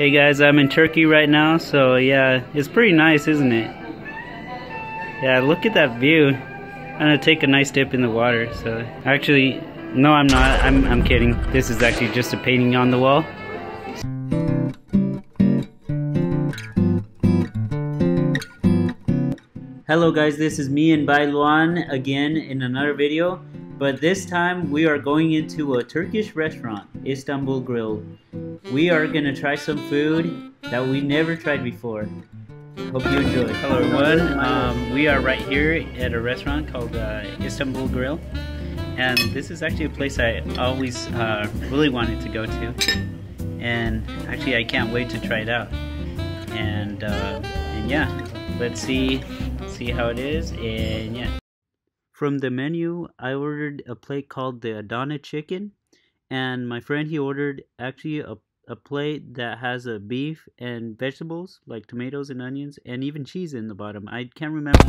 Hey guys, I'm in Turkey right now, so yeah, it's pretty nice, isn't it? Yeah, look at that view. I'm gonna take a nice dip in the water. So actually, no, I'm not. I'm I'm kidding. This is actually just a painting on the wall. Hello guys, this is me and Bailuan again in another video. But this time we are going into a Turkish restaurant, Istanbul Grill. We are gonna try some food that we never tried before. Hope you enjoy. Hello everyone, um, we are right here at a restaurant called uh, Istanbul Grill. And this is actually a place I always uh, really wanted to go to. And actually I can't wait to try it out. And, uh, and yeah, let's see, see how it is and yeah. From the menu, I ordered a plate called the Adana chicken, and my friend he ordered actually a, a plate that has a beef and vegetables like tomatoes and onions and even cheese in the bottom. I can't remember.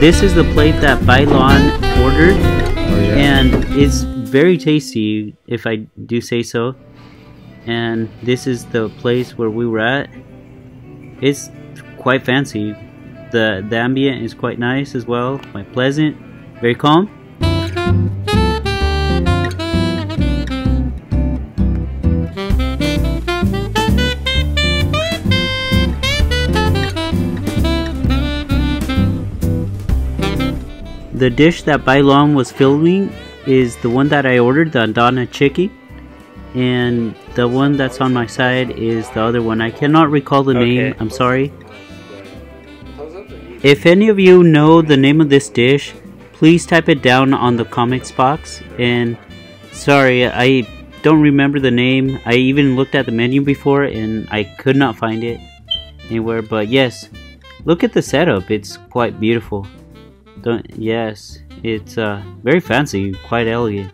This is the plate that Bailon ordered, Oh, yeah. and it's very tasty if I do say so and this is the place where we were at. It's quite fancy. The the ambient is quite nice as well, quite pleasant, very calm. The dish that Bailon was filming is the one that I ordered, the Andana chicken and the one that's on my side is the other one. I cannot recall the name. I'm sorry. If any of you know the name of this dish, please type it down on the comments box. And sorry, I don't remember the name. I even looked at the menu before and I could not find it anywhere. But yes, look at the setup. It's quite beautiful. Don't yes, it's uh, very fancy, quite elegant.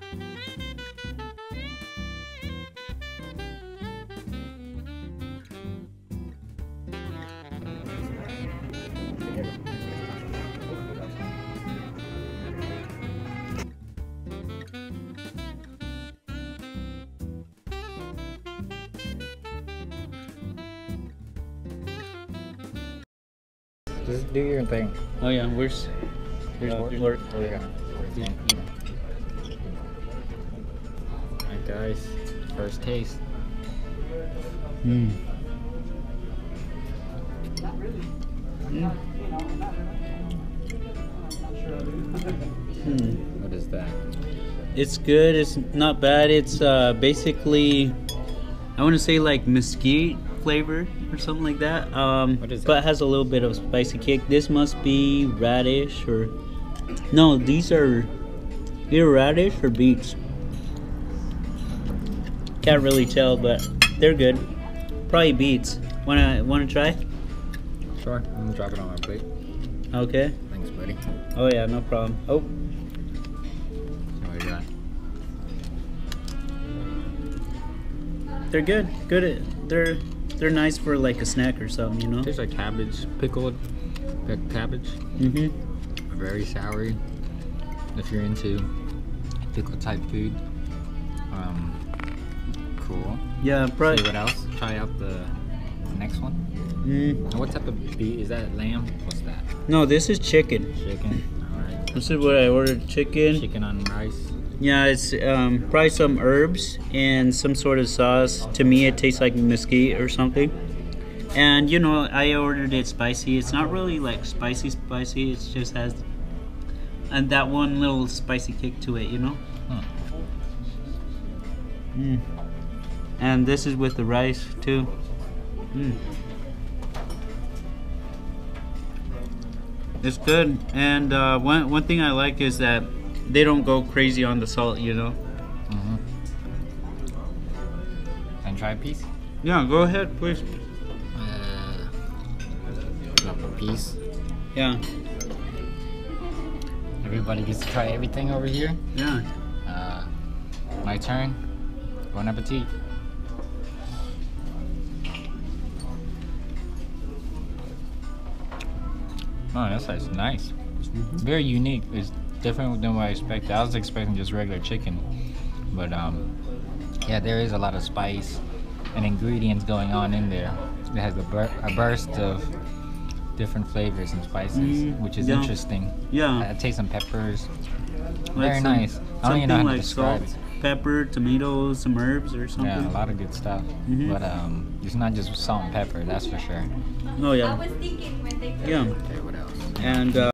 Just do your thing. Oh yeah, where's here's Uh. Oh, yeah. Alright, guys. First taste. Mm. Hmm. What is that? It's good. It's not bad. It's uh, basically, I want to say like mesquite flavor or something like that. Um, What is but it has a little bit of spicy kick. This must be radish or no. These are either radish or beets. Can't really tell, but they're good. Probably beets. Wanna wanna try? Sure. I'm gonna drop it on my plate. Okay. Thanks, buddy. Oh yeah, no problem. Oh, So you got? they're good. Good. They're they're nice for like a snack or something, you know. Tastes like cabbage, pickled pick cabbage. Mm-hmm. Very soury. If you're into pickle type food. Um, cool. Yeah, probably. what else? Try out the next one. Mm, what type of beef is that? Lamb? What's that? no, this is chicken. Chicken. All right. This is what I ordered. Chicken. Chicken on rice. Yeah, it's um, probably some herbs and some sort of sauce. To me, it tastes like mesquite or something. And you know, I ordered it spicy. It's not really like spicy, spicy. It just has and that one little spicy kick to it. You know. Hmm. Mm. And this is with the rice too. Mm. It's good, and uh, one one thing I like is that they don't go crazy on the salt. You know. Mm-hmm. And try a piece. Yeah, go ahead, please. Uh, drop a piece. Yeah, Everybody gets to try everything over here. yeah. Uh, my turn. Bon appetit. Oh, that side's nice. It's very unique. It's different than what I expected. I was expecting just regular chicken, but um, yeah, there is a lot of spice and ingredients going on in there. It has a, bur- a burst of different flavors and spices, Mm, which is yeah. interesting. Yeah. I taste some peppers. Like Very some- nice. I don't even know something how to like describe salt, it. pepper, tomatoes, some herbs or something. Yeah, a lot of good stuff. Mhm. But um, it's not just salt and pepper, that's for sure. Oh I yeah. was thinking when they Yeah. Okay, what else? And uh,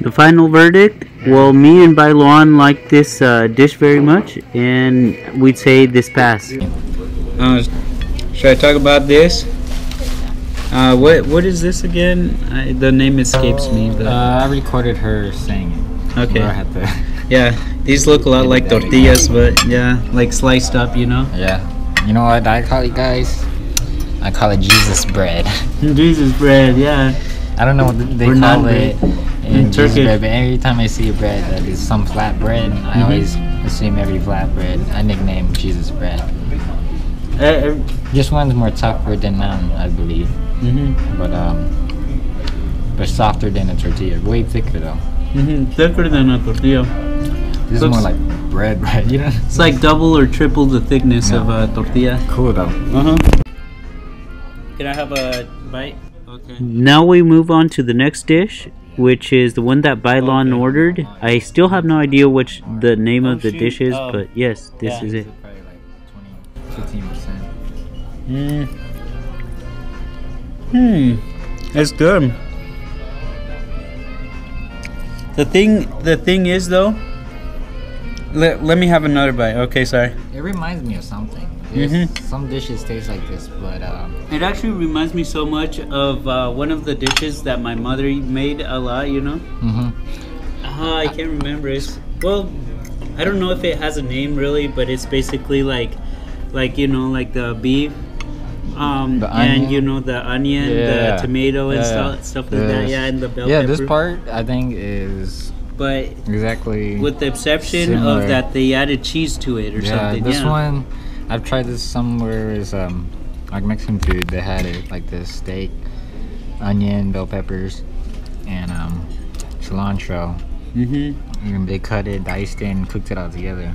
the final verdict. Well, me and Bailuan like this uh, dish very much, and we'd say this pass. Uh, should I talk about this? Uh, what what is this again? I, the name escapes me. But Uh, I recorded her saying it. Okay. So I had to, yeah, these look a lot like tortillas, but yeah, like sliced up, you know. yeah. You know what I call it, guys? I call it Jesus bread. Jesus bread, yeah. I don't know what they Or call it in Jesus bread, but every time I see a bread that is some flat bread, I Mhm. always assume every flat bread I nickname Jesus bread. Uh, This one's more tougher than naan, I believe, hmm but um, but softer than a tortilla. Way thicker though. Hmm Thicker than a tortilla. This is more like bread, bread. You know? It's like double or triple the thickness of a tortilla. Cool though. Uh huh. Can I have a bite? Okay. Now we move on to the next dish, which is the one that Bailon Okay. ordered. I still have no idea which the name Oh, of the shoot. dish is, Oh. but yes, this Yeah. is it. Probably like 20, 15 percent. Mm. Hmm, it's good. The thing, the thing is though. Let, let me have another bite. Okay, sorry. It reminds me of something. There's- Mhm. Some dishes taste like this, but um, It actually reminds me so much of uh, one of the dishes that my mother made a lot. You know. mhm. Uh, I can't remember. It's well, I don't know if it has a name really, but it's basically like, like you know, like the beef, um, The and you know the onion, Yeah. the tomato, and Yeah. stuff, stuff like that. Yeah, and the bell yeah, pepper. this part I think is But exactly with the exception Similar. of that, they added cheese to it or yeah. something. This yeah. one I've tried this somewhere is um like Mexican food. They had it like this steak, onion, bell peppers, and um cilantro. Mm-hmm. And they cut it, diced it, and cooked it all together.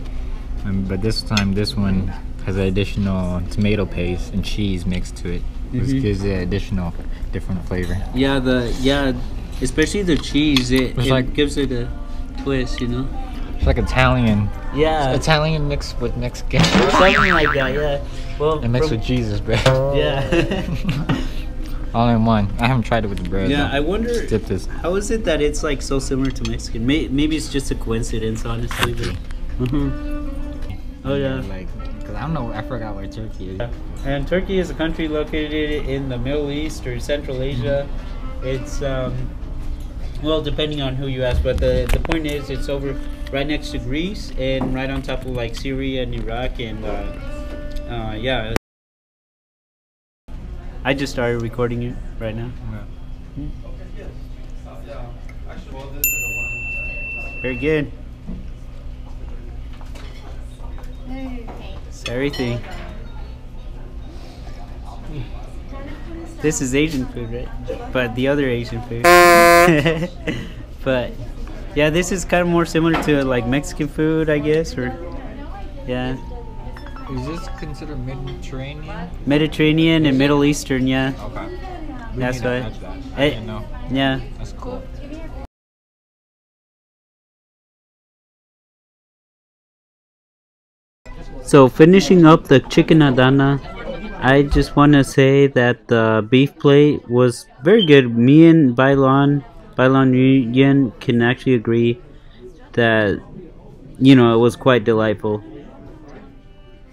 Um, but this time, this one has an additional tomato paste and cheese mixed to it, which Mhm. gives it additional different flavor. Yeah, the yeah, especially the cheese. It, it like- gives it a twist. You know. It's like Italian, Yeah. Italian mixed with Mexican, Something like that. Yeah. Well. and mixed from- with Jesus bread. Yeah. all in one. I haven't tried it with the bread. yeah. though. I wonder. Just dip this. How is it that it's like so similar to Mexican? May- Maybe it's just a coincidence, honestly. But, Mhm. Oh yeah. Like, cause I don't know. I forgot where Turkey is. And Turkey is a country located in the Middle East or Central Asia. It's um, well, depending on who you ask, but the the point is, it's over right next to Greece and right on top of like Syria and Iraq and uh, uh, yeah. I just started recording it right now. Very good. It's everything. This is Asian food, right? But the other Asian food. but yeah, this is kind of more similar to like Mexican food, I guess, or yeah, Is this considered Mediterranean? Mediterranean and Middle Eastern. Yeah, Okay. That's need to right. that. I Eh, know. yeah. That's cool. So finishing up the chicken adana, I just want to say that the beef plate was very good. Me and Bailon, Bailon Yen can actually agree that you know it was quite delightful.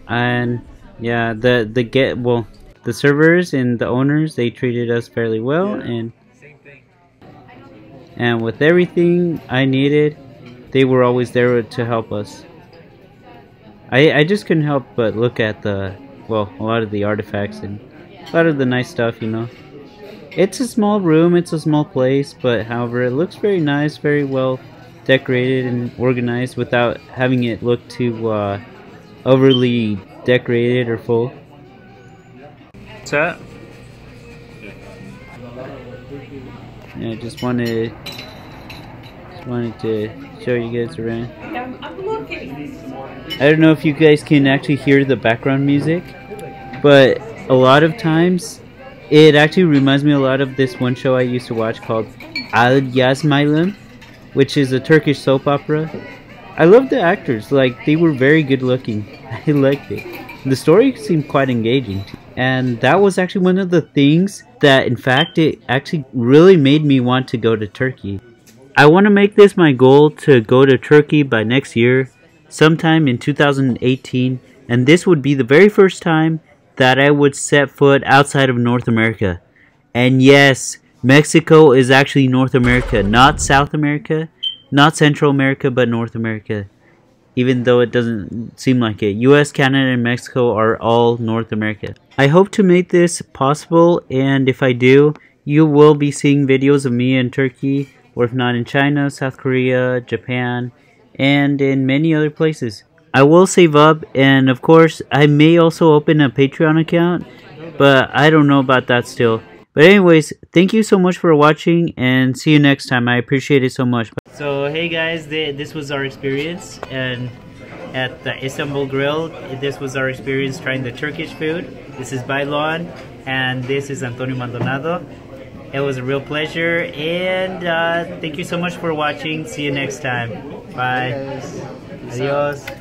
And yeah, the the get well, the servers and the owners they treated us fairly well, and and with everything I needed, they were always there to help us. I, I just couldn't help but look at the well a lot of the artifacts and a lot of the nice stuff you know it's a small room it's a small place but however it looks very nice very well decorated and organized without having it look too uh, overly decorated or full. What's up? Yeah, just wanted just wanted to show you guys around. I don't know if you guys can actually hear the background music, but a lot of times it actually reminds me a lot of this one show I used to watch called Al Yazmalım, which is a Turkish soap opera. I love the actors, like they were very good looking. I liked it. The story seemed quite engaging. And that was actually one of the things that in fact it actually really made me want to go to Turkey. I want to make this my goal to go to Turkey by next year, sometime in 2018, and this would be the very first time that I would set foot outside of North America. And yes, Mexico is actually North America, not South America, not Central America, but North America. Even though it doesn't seem like it. US, Canada, and Mexico are all North America. I hope to make this possible, and if I do, you will be seeing videos of me in Turkey, or if not in China, South Korea, Japan, and in many other places. I will save up, and of course, I may also open a Patreon account, but I don't know about that still. But anyways, thank you so much for watching and see you next time. I appreciate it so much. So hey guys, this was our experience and at the Istanbul Grill. This was our experience trying the Turkish food. This is Bailon and this is Antonio Maldonado. It was a real pleasure and uh, thank you so much for watching. See you next time. Bye. Adios.